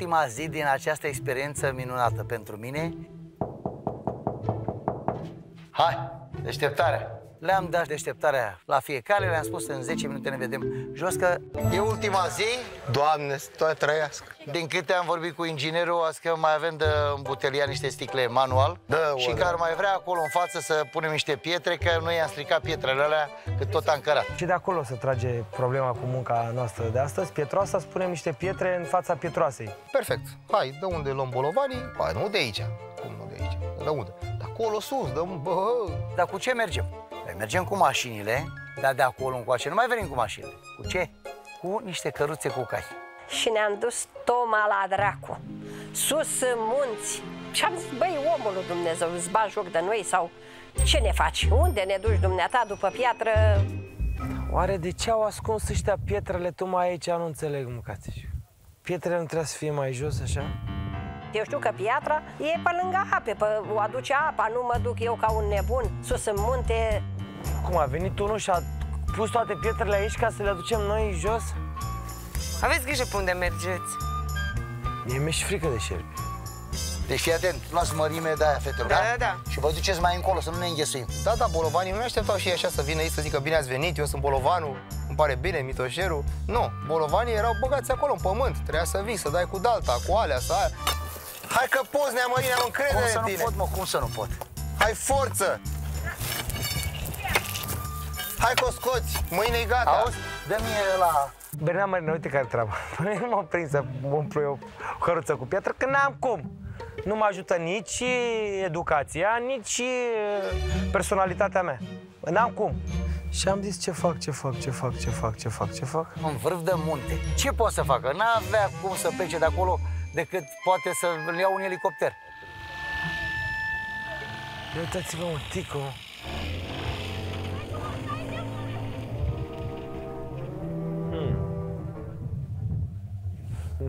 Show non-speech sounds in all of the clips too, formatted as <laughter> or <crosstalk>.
ultima zi din această experiență minunată pentru mine. Hai, deșteptare! Le-am dat deșteptarea la fiecare, le-am spus în 10 minute ne vedem jos, că e ultima zi. Doamne, să trăiască. Din câte am vorbit cu inginerul, azi că mai avem de îmbutelia niște sticle manual Da, și o, că ar mai vrea acolo în față să punem niște pietre, că noi am stricat pietrele alea, că tot am cărat. Și de acolo se trage problema cu munca noastră de astăzi. Pietroasa, spunem niște pietre în fața pietroasei. Perfect. Hai, de unde luăm bolovanii? Hai, nu de aici. Cum nu de aici? De unde? De acolo sus, dăm... Bă, Dar cu ce mergem? Păi mergem cu mașinile, dar de acolo încoace nu mai venim cu mașinile. Cu ce? Cu niște căruțe cu cai. și ne-am dus toma la dracu, sus în munți. Și am zis, băi, omul lui Dumnezeu, îți bagi joc de noi sau ce ne faci? Unde ne duci dumneata după piatră? Oare de ce au ascuns ăștia pietrele tocmai aici? Nu înțeleg, mâncați Pietrele nu trebuie să fie mai jos, așa? Eu știu că piatra e pe lângă ape, pe, o aduce apa, nu mă duc eu ca un nebun sus în munte. Cum a venit unul și a pus toate pietrele aici ca să le aducem noi jos? Aveți grijă pe unde mergeți. Mie mi-e și frică de șerpi. Deci fii atent, luați mărime de aia, fetelor, Da, da? da, da. Și vă duceți mai încolo, să nu ne înghesuim. Da, da, bolovanii nu ne așteptau și ei așa să vină ei să zică bine ați venit, eu sunt bolovanul, îmi pare bine, mitoșerul. Nu, bolovanii erau băgați acolo în pământ, trebuia să vii, să dai cu dalta, cu alea, să aia. Hai că poți, nea Mărine, am Cum încredere să în nu tine. pot, mă, cum să nu pot? Hai forță! Hai că o scoți, mâine-i gata. Auzi? Dă-mi la... Bernea Marina, uite care treaba. <laughs> Păi nu m-am prins să umplu eu o căruță cu piatră, că n-am cum. Nu mă ajută nici educația, nici personalitatea mea. N-am cum. Și am zis ce fac, ce fac, ce fac, ce fac, ce fac, ce fac. în vârf de munte. Ce poate să facă? N-avea cum să plece de acolo decât poate să-l ia un elicopter. Ia uitați-vă un tico. <laughs>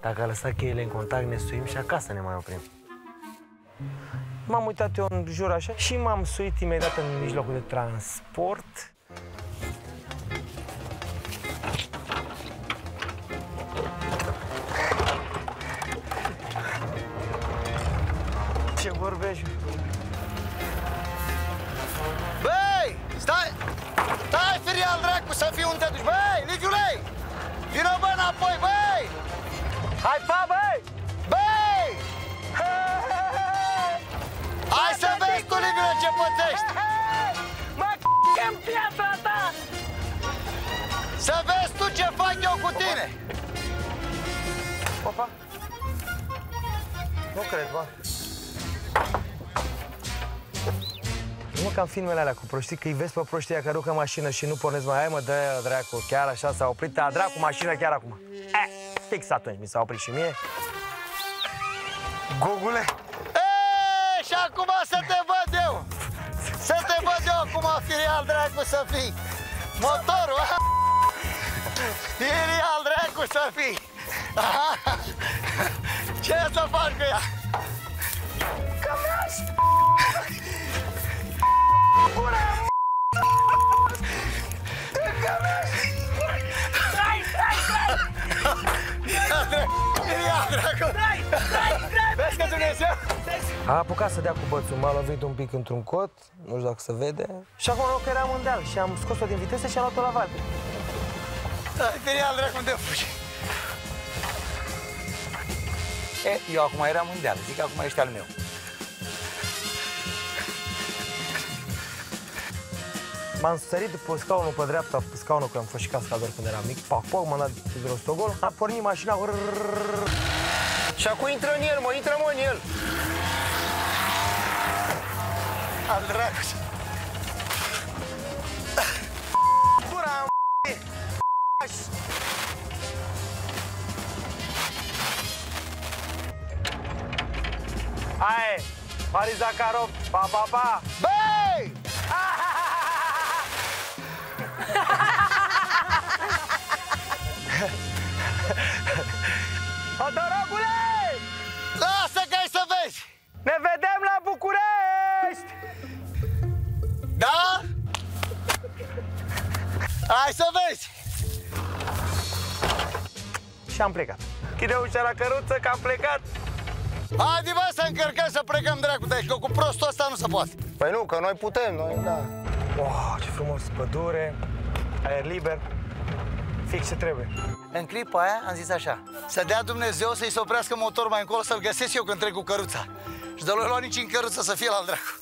Dacă a lăsat cheile în contact, ne suim și acasă ne mai oprim. M-am uitat eu în jur așa și m-am suit imediat în mijlocul de transport. Ce vorbești? Înapoi, băi! Hai, pa, băi! Băi! Hai să vezi tu, Liviule, ce pățești! Mă, în piatra ta! Să vezi tu ce fac eu cu tine! Opa! Nu cred, bă. Ca în filmele alea cu proștii, că îi vezi pe proștii aia care duc în mașină și nu pornesc mai, ai mă, dă dracu, chiar așa s-a oprit, a dracu mașina chiar acum. Eh, fix atunci mi s-a oprit și mie. Gogule! Ei, și acum să te văd eu! Să te văd eu acum, firial dracu, să fii! Motorul, ha? Firial dracu să fii! Aha. Ce să faci cu ea? Că A apucat să dea cu bățul, m-a lovit un pic într-un cot, nu știu dacă se vede. Și acum că eram în deal și am scos-o din viteză și am luat-o la vale. Firial dracu, unde fugi? E, eu acum eram în deal, zic că acum ești al meu. M-am sărit după scaunul pe dreapta, pe scaunul că am fost și cascador când eram mic. Pac, pac, m-am dat de rostogol. A pornit mașina. rrrr. Și acum intră în el, mă, intră mă în el. Al dracu. Gura, Hai, Paris Zakharov, pa, pa, pa! Băi! <laughs> Odorogule! Lasă că ai să vezi! Ne vedem la București! Da? Hai să vezi! și am plecat. Chide ușa la căruță că am plecat. Haide, bă, să încărcăm să plecăm dracu de aici, că cu prostul ăsta nu se poate. Păi nu, că noi putem, noi, da. Oh, ce frumos, pădure, aer liber, fix ce trebuie. În clipa aia am zis așa, să dea Dumnezeu să-i se oprească motor mai încolo, să-l găsesc eu când trec cu căruța. Și de-l lua nici în căruță să fie la dracu.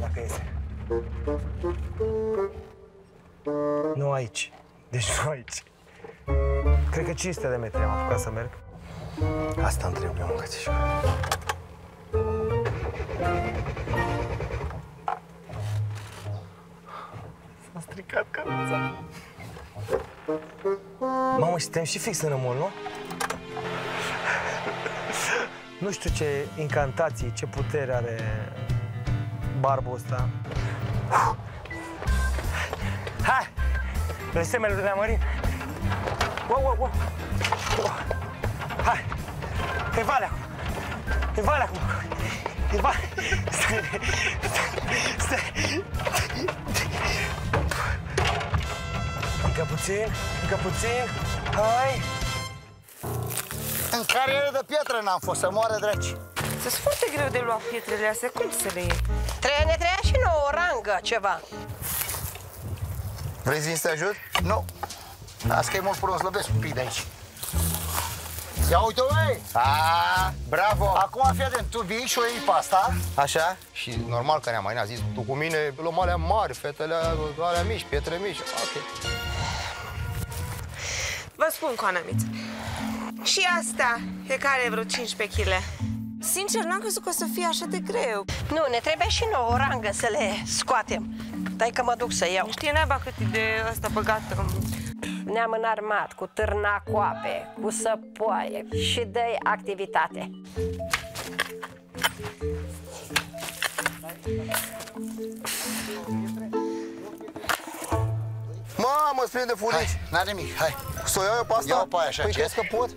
Dacă este. Nu aici. Deci nu aici. Cred că 500 de metri am apucat să merg. Asta îmi trebuie, mă, cățișor. S-a stricat căruța. Mamă, și suntem și fix în rămân, nu? Nu știu ce incantații, ce putere are barbul ăsta. Hai! Blestemelul de neamărit! Wow, wow, wow! wow. Hai! E vale acum! E vale acum! E vale! Stai! Stai! Stai! Încă puțin, încă puțin. Hai! În carieră de pietră n-am fost, să moară draci. Sunt foarte greu de luat pietrele astea, cum să le iei? Trebuie, ne treia și nouă o rangă, ceva. Vrei să te ajut? Nu. Las că e mult până slăbesc un pic de aici. Ia uite, băi! A, bravo! Acum fii atent, tu vii și o iei pe asta. Așa? Și normal că ne-am mai ne-a zis, tu cu mine luăm alea mari, fetele alea mici, pietre mici. Ok. Vă spun, Coana Miță. Și asta e care e vreo 15 kg. Sincer, n-am crezut că o să fie așa de greu. Nu, ne trebuie și nouă o rangă să le scoatem. Dai că mă duc să iau. Știe naiba cât e de ăsta băgat în... Ne-am înarmat cu târnacoape, cu săpoaie și de activitate. Mamă, îți prinde Hai, furici. n-are nimic, hai. Să o iau eu pe asta? Ia-o pe aia așa, Păi ce? crezi că pot?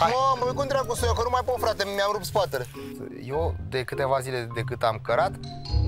Hai. Mamă, cum dracu să o iau, că nu mai pot, frate, mi-am rupt spatele. Eu, de câteva zile de cât am cărat,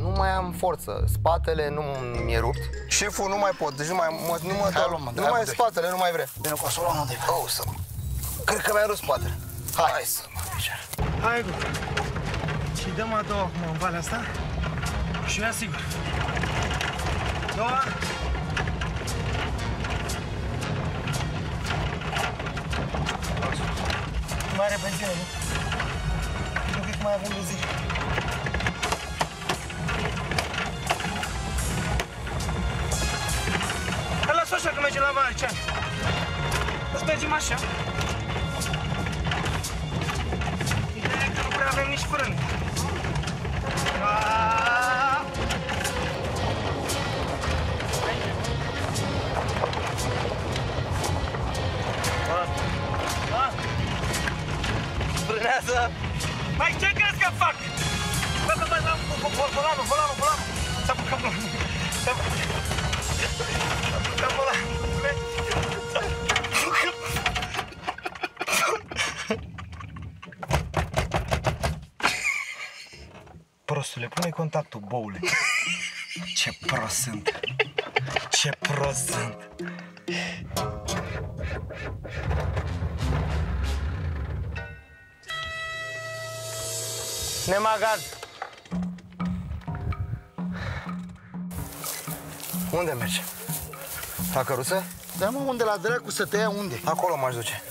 nu mai am forță. Spatele nu mi-e rupt. Șeful nu mai pot, deci nu mai, mă, nu mă, Hai, dau- luăm, nu dragul mai de- spatele, nu mai vrea. Bine, cu asta o luăm unde Oh, să... Cred că mi-a rupt spatele. Hai. Hai să mă mișa. Hai, Gu. Și dăm a doua acum în valea asta și ia sigur. Doua. Mai are benzină, nu? Nu cred că mai avem benzină. Hai, așa. Ideea e că nu prea avem nici frâne. Aaaa! Bă, bă, Frânează! Mai ce crezi că fac? Bă, bă, bă, bă, bă, bă, volanul, volanul, volanul! Să apucăm volanul! Să apucăm pune contactul, boule. Ce prost sunt. Ce prost sunt. Nemagad. Unde mergi? La căruță? Da, mă, unde la dracu să te ia unde? Acolo m-aș duce.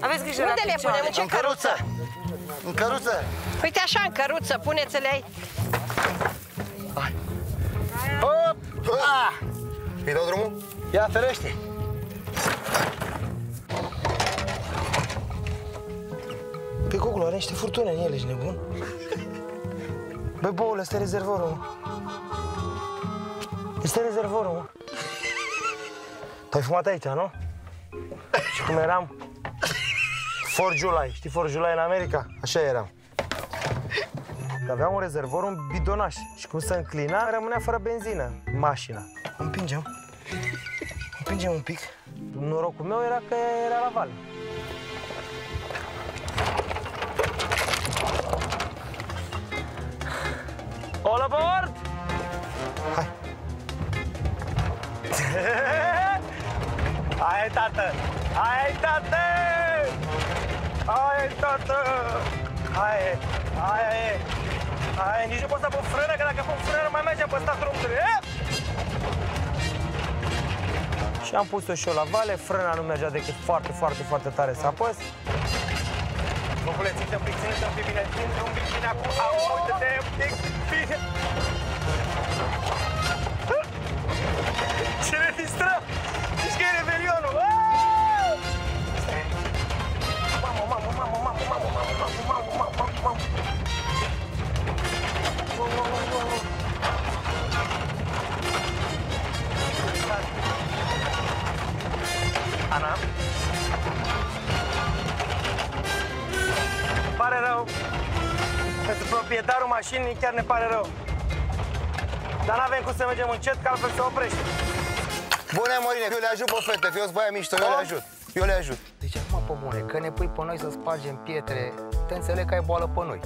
Aveți grijă Unde la le picioare. punem? În ce În căruță. În căruță. Uite așa, în căruță, puneți-le aici. Hop! Ah! Îi dau drumul? Ia ferește. Pe Google are niște furtune în ele, ești nebun? Băi, boule, ăsta e rezervorul, mă. Este rezervorul, mă. Tu ai fumat aici, nu? Și cum eram? 4 July, știi 4 July în America? Așa eram. Că avea un rezervor, un bidonaș. Și cum se înclina, rămânea fără benzină mașina. O împingem. O împingem un pic. Norocul meu era că era la vale. All aboard! Hai! <laughs> Hai, tată! Hai, tată! Hai, tată! Hai, hai, hai, nici nu pot să pun frână, că dacă pun frână mai merge pe ăsta drumul. Și am pus-o și eu la vale, frâna nu mergea decât foarte, foarte, foarte tare să apăs. Băbule, ține un pic, ține un pic bine, ține un pic bine acum, au, uite-te un pic bine. Proprietarul mașinii chiar ne pare rău. Dar n-avem cum să mergem încet, că altfel se oprește. Bună, Morine, eu le ajut pe fete, că eu sunt băia mișto, eu le ajut. Eu le ajut. Deci acum, pe bune, că ne pui pe noi să spargem pietre, te înțeleg că ai boală pe noi.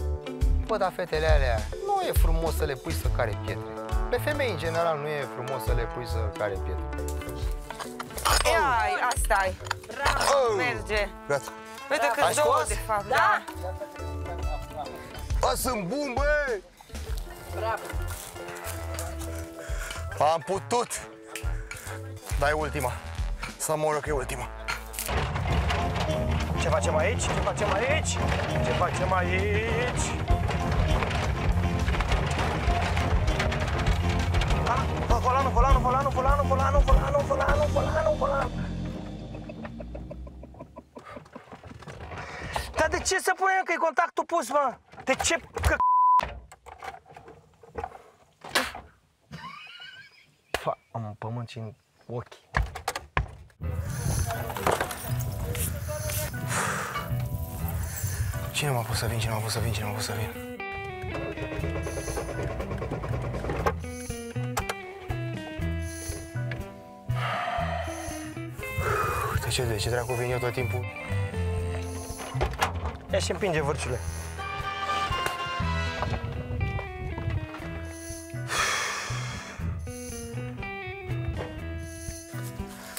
Bă, dar fetele alea, nu e frumos să le pui să care pietre. Pe femei, în general, nu e frumos să le pui să care pietre. Ia, asta e. Oh! Merge. Gata. Uite Ai că două, scos? de fapt, da. Bă, sunt bun, bă! Bravo! Am putut! Dar e ultima. Să mor că e ultima. Ce facem aici? Ce facem aici? Ce facem aici? Ah, ah, volanul, volanul, volanul, volanul, volanul, volanul, volanul, volanul, volanul. Dar de ce să punem că e contactul pus, mă? De ce că... Fa, am un pământ și în ochi. Cine m-a pus să vin? Cine m-a pus să vin? Cine m-a pus să vin? De ce, de ce dracu vin eu tot timpul? Ia și împinge vârciule.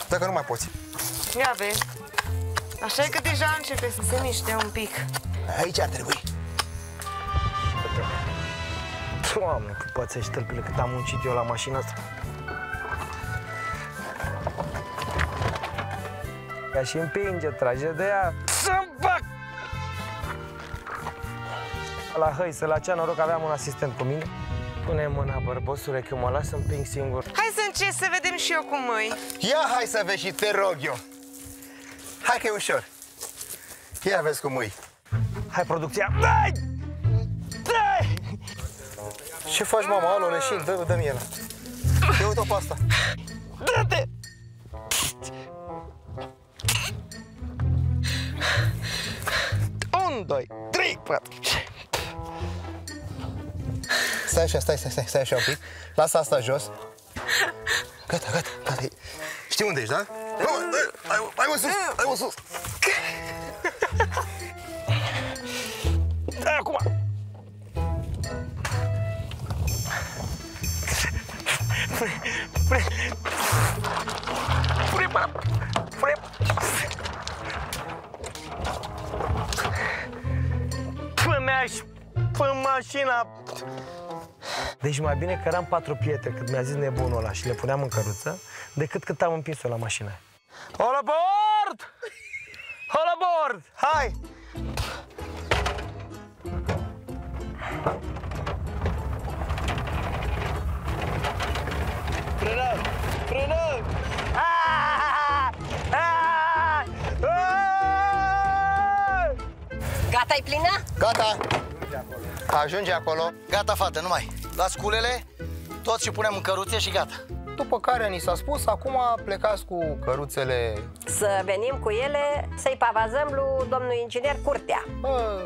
Dacă nu mai poți. Ia vezi. Așa e că deja începe să se miște un pic. Aici ar trebui. Doamne, cu pățești tălpile cât am muncit eu la mașina asta. Ia și împinge, trage de ea. Să-mi fac! La hăi, la cea noroc aveam un asistent cu mine. Pune mâna, bărbosule, că mă las să împing singur. Hai să încerc să vedem și eu cum îi. Ia hai să vezi și te rog eu. Hai că e ușor. Ia vezi cum îi. Hai, producția! Dai! Dai! Ce faci, mama? Alo, leșin, dă, dă-mi el. Ia uite-o pe asta. Dă-te! Un, doi, trei, patru. Stai așa, stai, stai, stai, stai așa un pic. Lasă asta jos. Gata, gata, gata. Știi unde ești, da? Hai, mă, hai, hai mă sus, hai mă sus. Dai acum! Frê, frê, frê, para, frê. Până-aș, până mașina. Deci mai bine căram patru pietre, cât mi-a zis nebunul ăla și le puneam în căruță, decât cât am împins-o la mașină. All aboard! All aboard! Hai! Frânăm! Frânăm! Ah! Ah! Ah! Gata-i plină? Gata. Ajunge acolo. Gata, fată, numai. Las culele, tot și punem în căruțe și gata. După care ni s-a spus, acum plecați cu căruțele. Să venim cu ele să-i pavazăm lui domnul inginer curtea. Bă,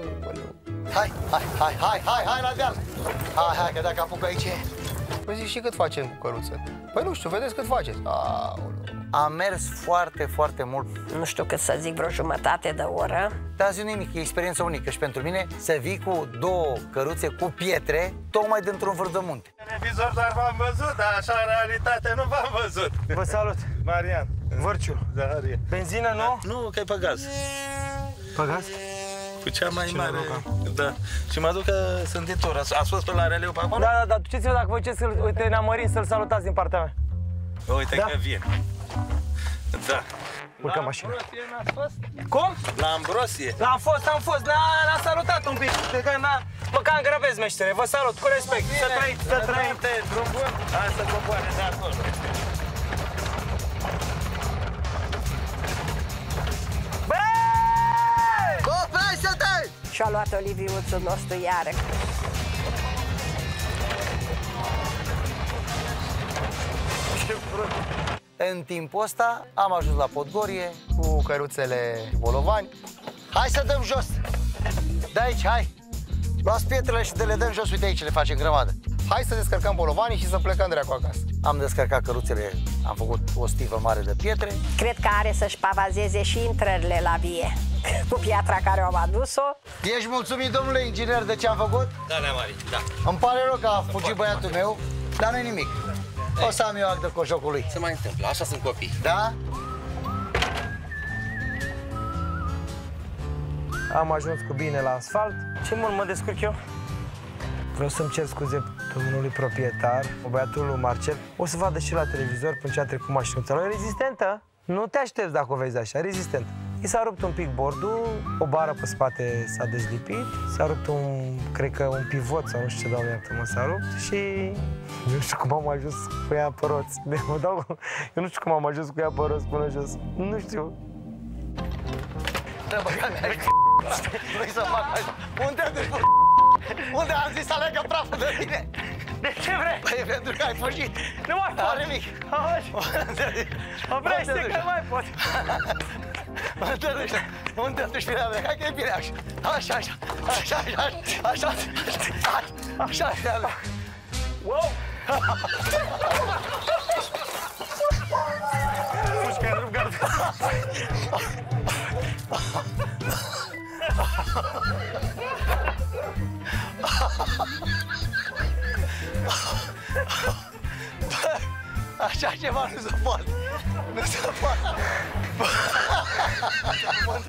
Hai, hai, hai, hai, hai, hai la deal. Hai, hai, că dacă apuc aici e. Păi zic, și cât facem cu căruțele? Păi nu știu, vedeți cât faceți. Aoleu. Am mers foarte, foarte mult. Nu știu cât să zic, vreo jumătate de oră. Dar zi nimic, e experiență unică și pentru mine să vii cu două căruțe cu pietre, tocmai dintr-un vârf de munte. Televizor doar v-am văzut, dar așa în realitate nu v-am văzut. Vă salut! Marian. Vârciu. Zaharie. Benzină, nu? Nu, că e pe gaz. Păgați? Cu cea mai Ce mare. noroc Da. Și mă duc că sunt din tur. Ați ați fost pe la releu pe acolo? Da, da, da, duceți-vă dacă vă ce să-l, uite, ne-am mărit să-l salutați din partea mea. Uite Da. că vin. Da. Urcă La mașina. Ambrosie n-ați fost? Cum? La Ambrosie. L-am fost, am fost, n-a, n-a salutat un pic. De că n-a, mă cam grăbesc, meștere, vă salut, cu respect. Să trăiți, să trăiți. Departe, drum bun. Hai să coboare de acolo. Oprește-te! Și-a luat Oliviuțul nostru iară. În timpul ăsta am ajuns la Podgorie Cu căruțele bolovani. Hai să dăm jos! De aici, hai! Luați pietrele și de le dăm jos, uite aici le facem grămadă. Hai să descărcăm bolovanii și să plecăm dracu acasă. Am descărcat căruțele, am făcut o stivă mare de pietre. Cred că are să-și pavazeze și intrările la vie. <laughs> Cu piatra care au adus-o. Ești mulțumit, domnule inginer, de ce am făcut? Da, Neamari, da. Îmi pare rău că a fugit băiatul meu, dar nu nimic. O să am eu act de cojocul lui. Se mai întâmplă, așa sunt copii. Da? Am ajuns cu bine la asfalt. Ce mult mă descurc eu? Vreau să-mi cer scuze domnului proprietar, băiatul lui Marcel. O să vadă și la televizor până ce a trecut mașinuța lui. E rezistentă. Nu te aștepți dacă o vezi așa, rezistent. I s-a rupt un pic bordul, o bară pe spate s-a dezlipit, s-a rupt un, cred că un pivot sau nu știu ce, doamne iartă-mă, s-a rupt și nu știu cum am ajuns cu ea pe roți. De, mă dau, eu nu știu cum am ajuns cu ea pe roți până jos. Nu știu. Te băga mea Vrei să fac așa? Unde te duci, bă? Unde am zis să alegă praful de tine? De ce vrei? Păi e pentru că ai fugit. Nu mai Dar pot! nimic. Auzi, Oprește Unde te că duci? nu mai pot! Unde te duci? Unde te duci, firea mea? Hai că e bine așa. Așa, așa, așa, așa, așa, așa, așa, firea mea. Wow! Fugi că rup gardul. Așa ceva nu se poate. Nu se poate. Nu <laughs>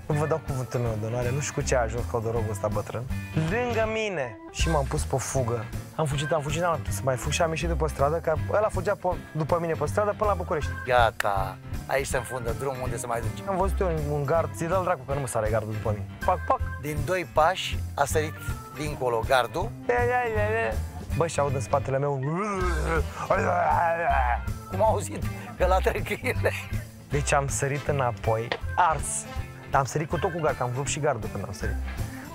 vă dau cuvântul meu de onoare, nu știu cu ce a ajuns codorogul ăsta bătrân. Lângă mine și m-am pus pe fugă. Am fugit, am fugit, n-am putut să mai fug și am ieșit după stradă, că ăla fugea pe, după mine pe stradă până la București. Gata. Aici se înfundă drumul unde se mai duce. Am văzut eu un, un gard, ți dă dracu că nu mă sare gardul după mine. Pac, pac. Din doi pași a sărit dincolo gardul. Bă, și aud în spatele meu. Cum au auzit că la trec câinile. Deci am sărit înapoi, ars. Dar am sărit cu tot cu gard, că am rupt și gardul când am sărit.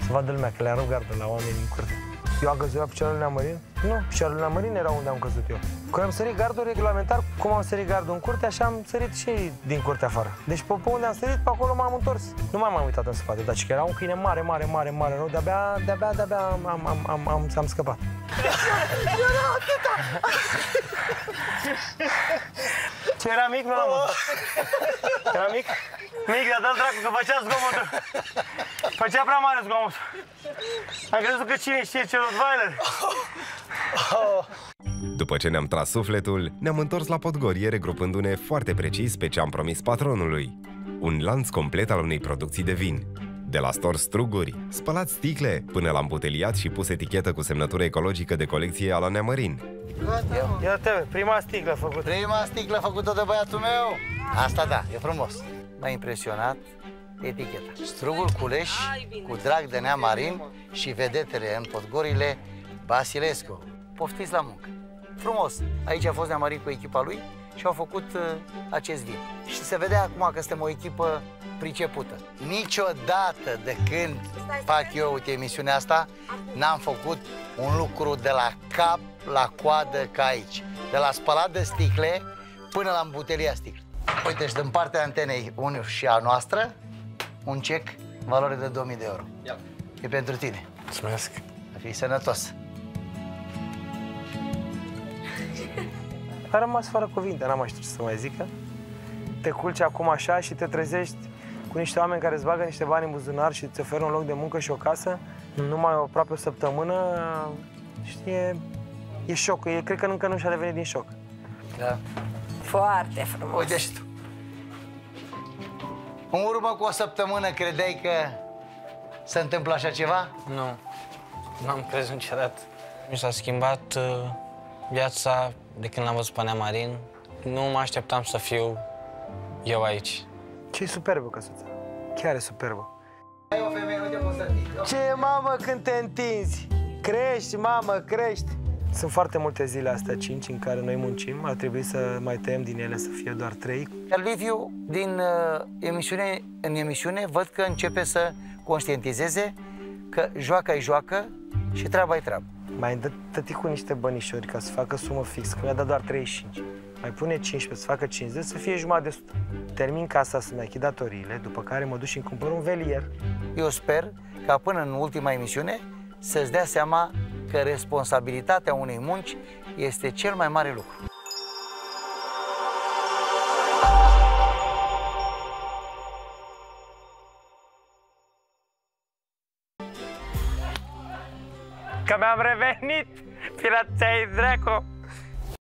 Să vadă lumea că le-am rupt gardul la oameni din curte. Eu am căzut la picioarele lui Neamărin? Nu, picioarele lui Neamărin era unde am căzut eu. Când am sărit gardul regulamentar, cum am sărit gardul în curte, așa am sărit și din curte afară. Deci pe, pe unde am sărit, pe acolo m-am întors. Nu mai m-am uitat în spate, dar și că era un câine mare, mare, mare, mare rău, de-abia, de-abia, de-abia am, am, am, am, am, am scăpat. <laughs> Ce era mic, nu l-am văzut. Era mic? Mic, dar dă dracu că făcea zgomotul. Făcea prea mare zgomot. Am crezut că cine știe ce Rottweiler. După ce ne-am tras sufletul, ne-am întors la Podgorie regrupându-ne foarte precis pe ce am promis patronului. Un lanț complet al unei producții de vin. De la stor struguri, spălat sticle, până la îmbuteliat și pus etichetă cu semnătură ecologică de colecție a la Neamărin. Ia te prima sticlă făcută. Prima sticlă făcută de băiatul meu. Asta da, e frumos. M-a impresionat eticheta. Strugul culeș cu drag de nea marin și vedetele în podgorile Basilescu. Poftiți la muncă. Frumos. Aici a fost Neamarin cu echipa lui și au făcut uh, acest vin. Și se vedea acum că suntem o echipă pricepută. Niciodată de când fac eu, uite, emisiunea asta, n-am făcut un lucru de la cap la coadă ca aici. De la spălat de sticle până la îmbutelia sticle. Uite, și din partea antenei unul și a noastră, un cec în valoare de 2000 de euro. E pentru tine. Mulțumesc. Să fii sănătos. A rămas fără cuvinte, n-am mai știut ce să mai zică. te culci acum așa și te trezești cu niște oameni care îți bagă niște bani în buzunar și îți oferă un loc de muncă și o casă, numai aproape o săptămână, știi, e, e șoc. E, cred că încă nu și-a revenit din șoc. Da. Foarte frumos. Uite și tu. În urmă cu o săptămână credeai că se întâmplă așa ceva? Nu, nu am crezut niciodată. Mi s-a schimbat uh, viața de când l-am văzut pe Neamarin. Nu mă așteptam să fiu eu aici. Ce e superbă căsuța. Chiar e superbă. Ai o femeie, uite cum să întinzi. Ce e, mamă, când te întinzi? Crești, mamă, crești. Sunt foarte multe zile astea, cinci, în care noi muncim. Ar trebui să mai tăiem din ele, să fie doar trei. Liviu, din uh, emisiune în emisiune, văd că începe să conștientizeze că joaca e joacă și treaba e treabă. Mai dă tăticul niște bănișori ca să facă sumă fix, că mi-a dat doar 35. Mai pune 15 să facă 50, să fie jumătate de 100. Termin casa să-mi achid datoriile, după care mă duc și îmi cumpăr un velier. Eu sper ca până în ultima emisiune să-ți dea seama că responsabilitatea unei munci este cel mai mare lucru. Că mi-am revenit! Piraței dracu!